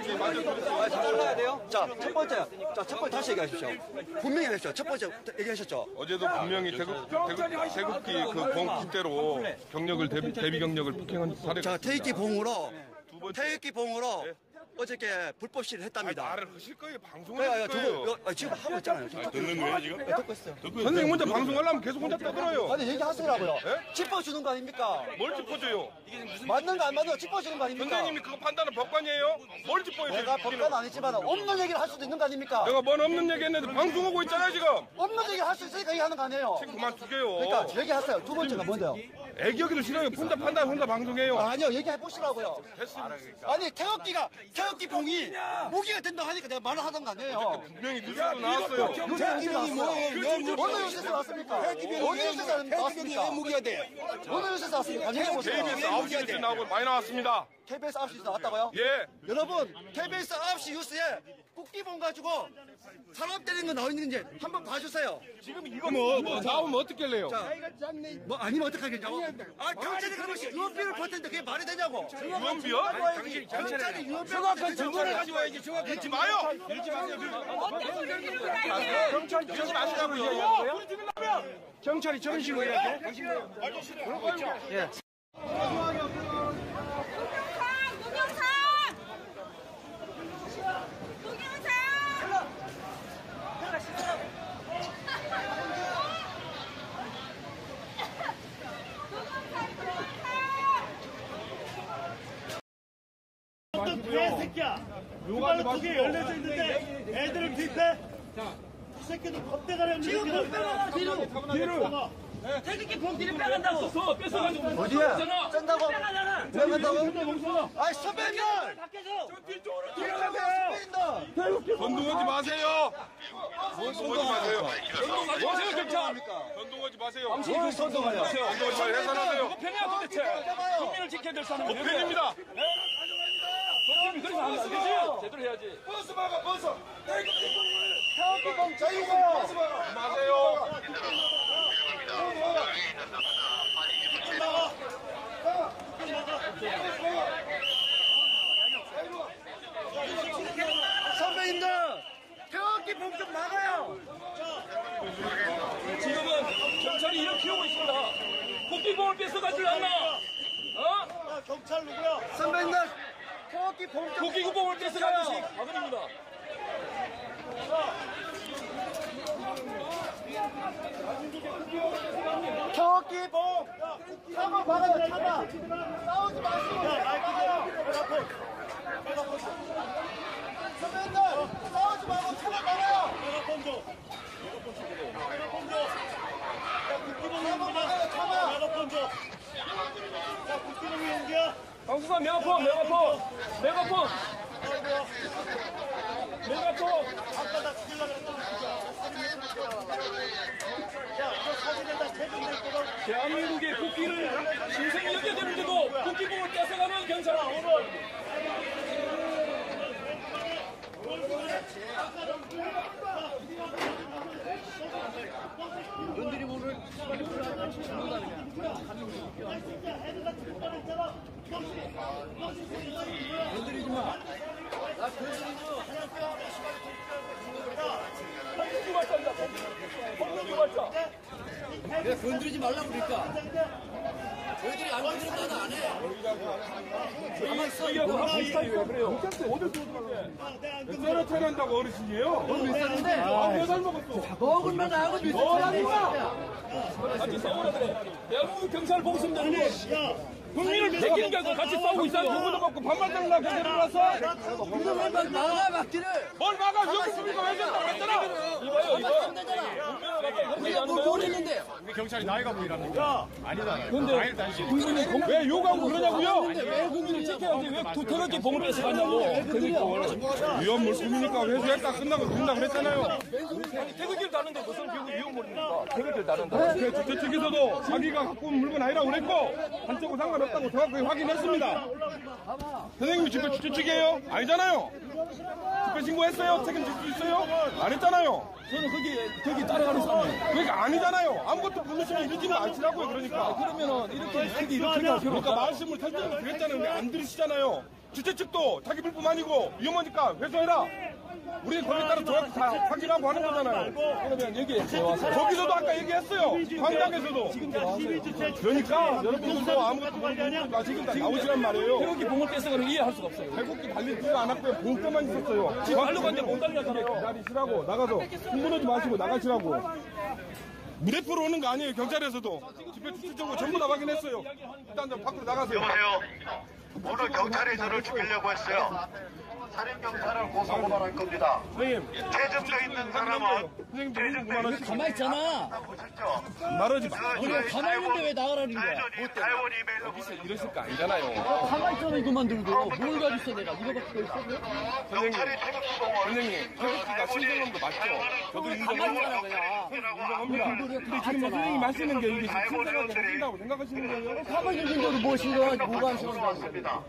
잘라야 돼요? 자, 첫 번째. 자, 첫 번째 다시 얘기하십시오. 분명히 하십시오. 첫 번째 얘기하셨죠? 어제도 분명히 태극, 태극, 태극기 그 공깃대로 경력을 대비, 대비 경력을 폭행한 사례가 자, 태극기 봉으로, 두 번째. 태극기 봉으로 어저께 불법 시위를 했답니다. 말을 하실 거예요. 방송을 야, 할 야, 두 거예요. 분, 아, 지금 하고 있잖아요. 지금. 듣는 거예요 지금? 듣고 있어요. 선생님 혼자 방송하려면 계속 혼자 떠들어요. 아니, 얘기하시라고요. 짚어주는 거 아닙니까? 뭘 짚어줘요? 맞는 거 안 맞는 거 짚어주는 거 아닙니까? 선생님이 그거 판단은 법관이에요? 뭘 짚어요? 내가 지금? 법관 아니지만 없는 얘기를 할 수도 있는 거 아닙니까? 내가 뭔 없는 얘기 했는데 방송하고 있잖아요 지금. 없는 얘기를 할수 있으니까 얘기하는 거 아니에요? 그만 두게요. 그러니까 얘기하세요. 두 번째가 뭔데요? 애기하기도 싫어요. 혼자 판단 혼자 방송해요. 아니요, 얘기해 보시라고요. 아니, 태극기가, 태극기 봉이 무기가 된다고 하니까 내가 말을 하던 거 아니에요. 분명히 뉴스도 나왔어요. 태극기 뭐예요? 어느 뉴스에서 왔습니까? 어느 뉴스에서 나왔습니까? 무기가 돼. 어느 뉴스에서 왔습니까? KBS 9시 뉴스 나오고 많이 나왔습니다. KBS 9시 나왔다고요? 예. 여러분, KBS 9시 뉴스에 국기봉 가지고 사람 때리는 거 나와 있는지 한번 봐주세요. 지금 이거 뭐, 뭐 나오면 어떻게 할래요? 뭐 아니면 어떡하겠냐고? 아, 경찰이 그러면 유언비를 버텐데 그게 말이 되냐고? 유언비요? 경찰이 유언비를 정확한 정보를 가지고 와야지 정확한 읽지 마요. 읽지 마세요. 경찰 이러지 마시라고요. 경찰이 저런 식으로 해야 돼? 동영상! 동영상! 그말로 두개 열려져 있는데 애들을 뒷대? 이 새끼들 겁대가리 없는 지금 못 빼놔 뒤로! 뒤로! 태극기 봉 뒤를 빼간다고. 뺏어가지고. 어디야? 짠다고? 빼간다고? 아이, 선배님들! 밖에서. 선배님들! 전동하지 마세요. 전동하지 마세요. 전동하지 마세요, 경찰. 전동하지 마세요. 뭘 선동하냐? 전동하지 마세요. 해산하세요. 누구 편이야 도대체? 국민을 지켜야 될 사람이 누구야? 팬입니다. 국민이 그래서 하면 안 되지. 제대로 해야지. 태극기봉 자유고요! 마세요. 선배님들! 태극기봉 좀 막아요! 지금은 경찰이 이렇게 오고 있습니다. 국기봉을 뺏어가지고 않나? 어? 야, 경찰 누구야? 선배님들! 태극기봉 좀 국기봉을 뺏어가듯이 박은입니다. 태극기봉! 차가 막아요, 차가! 싸우지 마시고! 야, 막아요! 메가폰! 선배님들! 싸우지 말고 차가 막아요! 메가폰 줘! 메가폰 줘! 야, 국기봉이 차가 막아요, 연기야! 차가! 메가폰 줘! 야, 국기봉이 연기야! 강수사 메가폰, 메가폰, 메가폰, 메가폰. 아까 나 죽일라. 대한민국의 국기를 신생이 여겨야 되는데도 국기봉을 뺏어가는 경찰 오늘 왜 건드리지 말라고 그러니까. 저희들이 안 건드리면 나는 안 해. 가만 있어. 이하고 하고 비슷하게 왜 그래요? 썰어 차한다고 어르신이에요? 아몇 살 먹었어? 먹을만 하고 미스터라니까. 같이 싸우라 그래. 대한민국 경찰 보겠습니다. 야, 국민을 베끼는 게 아니고 같이 싸우고 있어요. 누구도 먹고 반만 잘라 그대로 왔어? 그동안만 막아 막기를. 뭘 막아? 여기 있으니까 왜 저러고 했잖아? 이봐요, 이거. 우리가 뭘 보냈는데. 왜 욕하고 그러냐고요? 왜 국민을 지켜야지 왜 태극기 봉을 뺏어가냐고. 위험 물품이니까 회수했다 끝나고 준다 그랬잖아요. 아니 태극기를 다는데 무슨 비고 위험물입니까? 태극기를 다는다. 그 저쪽에서도 자기가 갖고 온 물건 아니라고 그랬고 한쪽은 상관없 없다고 정확하게 확인했습니다. 선생님이 집회 주최 측이에요? 아니잖아요. 집회 신고했어요? 책임질 수 있어요? 안 했잖아요. 저는 거기 저기 따라가는 사람이에요. 그러니까 아니잖아요. 아무것도 모르시면 이러지 마시라고요. 그러니까. 그러면은 이렇게 이렇게 이렇게 그러니까 말씀을 설명을 드렸잖아요. 근데 안 들으시잖아요. 주최 측도 자기 불법 아니고 위험하니까 회수해라. 우리 거기에 따라 정확히 다 확인하고 하는 거잖아요. 그러면 여기 와서 저기서도 아까 얘기했어요. 광장에서도. 그러니까 여러분들도 아무것도 모르니까 지금 다 나오시란 말이에요. 태극기 봉을 뺏어 가는 거 이해할 수가 없어요. 태국기 달리지도 않았고요. 봉대만 있었어요. 지금 발로 갔는데 못 달리잖아요. 기다리시라고 나가서 흥분하지 마시고 나가시라고. 무대표로 오는 거 아니에요. 경찰에서도 집회 주최적으로 전부 다 확인했어요. 일단 좀 밖으로 나가세요. 여보세요. 오늘 경찰이 저를 죽이려고 했어요. 살인 경찰을 고소 고발할 겁니다. 선생님, 최정도 있는 사람은 선생님 너무 그만하시고 가만히 있잖아. 보셨죠? 말하지 마. 우리가 가만히 있는데 왜 나가라는 거야? 이메일로 이러실 거 아니잖아요. 가만히 있잖아, 이것만 들고. 뭘 가지고 있어, 내가. 이거밖에 있어? 경찰이 태극기공을 선생님, 태극기가 신성한 거 맞죠? 저도 인정합니다. 인정합니다. 근데 지금 선생님이 말씀하는 게 이게 신성하게 하신다고 생각하시는 거예요? 가만히 있는 뭐 신경 뭐가 고소했습니다.